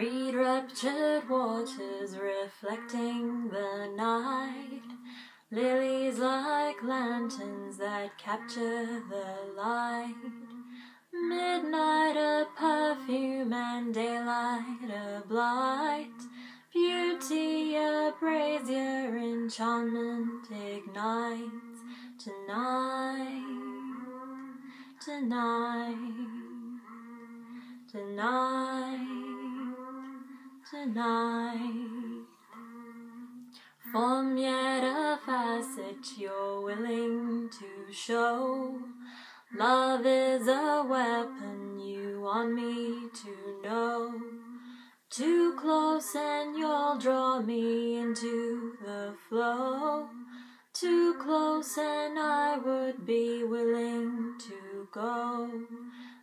Reed raptured waters reflecting the night. Lilies like lanterns that capture the light. Midnight a perfume and daylight a blight. Beauty a brazier enchantment ignites tonight, tonight, tonight, tonight. Form yet a facet you're willing to show. Love is a weapon you want me to know. Too close and you'll draw me into the flow. Too close and I would be willing to go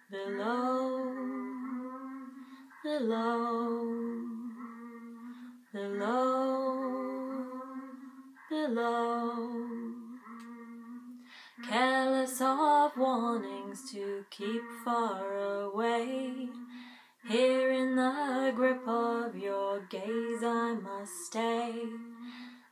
below, below, below, below. Careless of warnings to keep far away. Here in the grip of your gaze I must stay.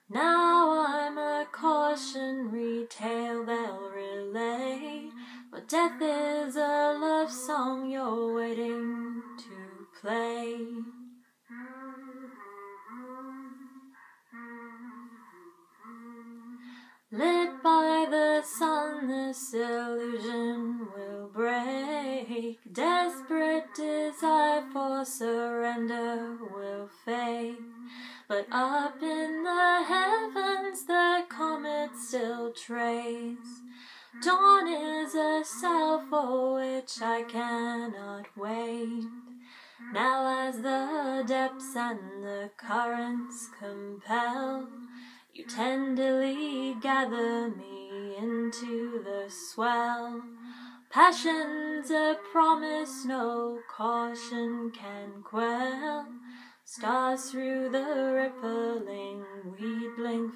Now I'm a cautionary tale they'll relay. But death is a love song you're waiting to play. Sun, this illusion will break. Desperate desire for surrender will fade. But up in the heavens, the comet still trace. Dawn is a self for which I cannot wait. Now, as the depths and the currents compel, you tenderly gather me into the swell. Passion's a promise no caution can quell. Stars through the rippling weed blink.